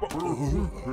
Die.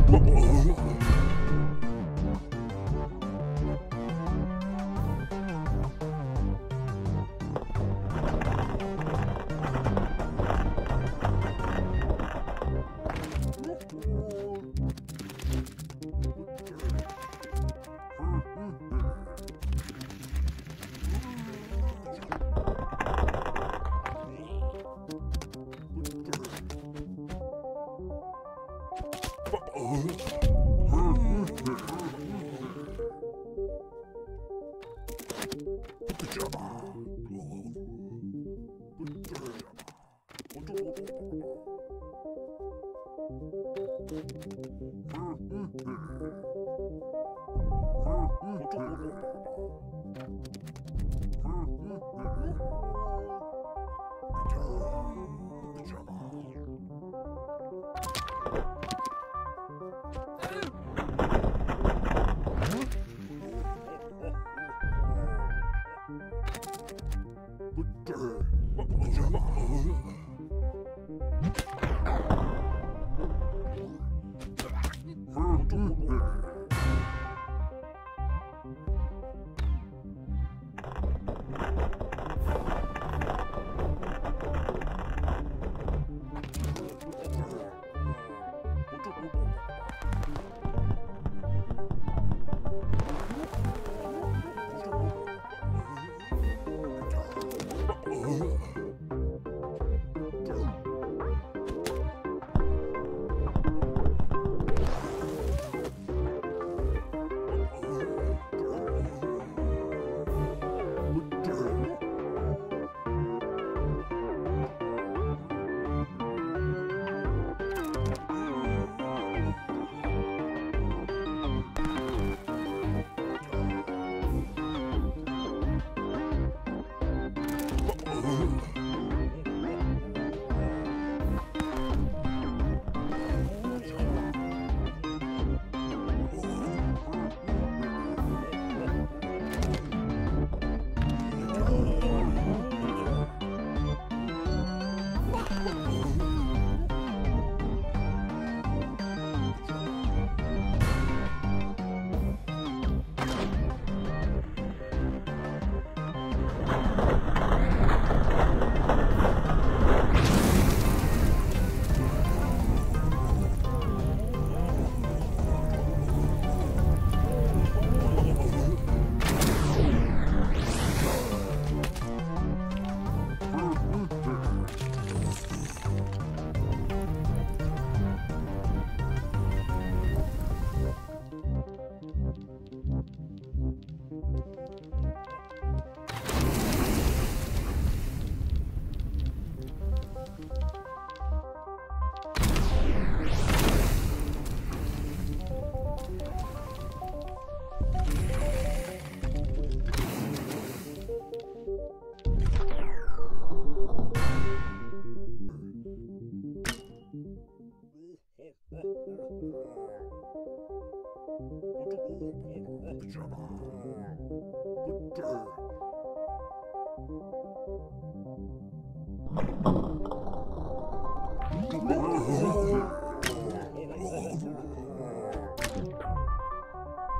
Oh,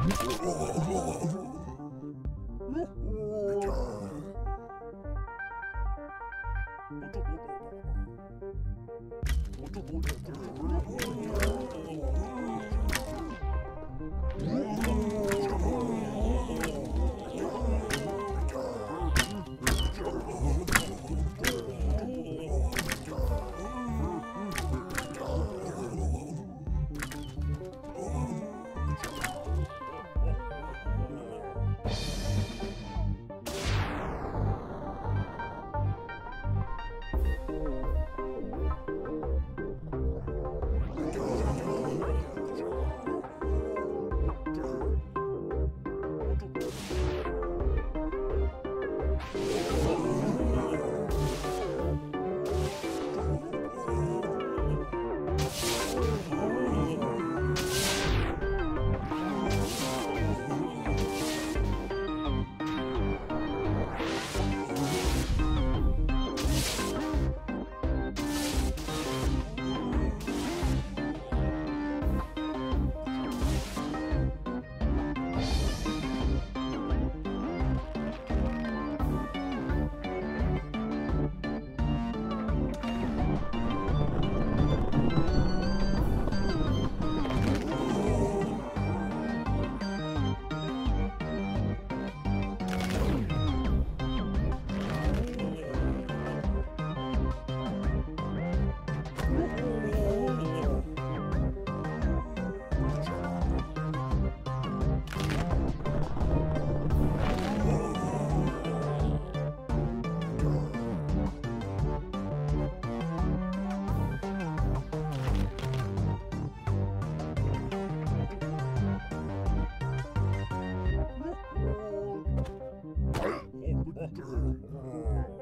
Whoa. Oh,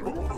Oh.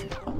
Return.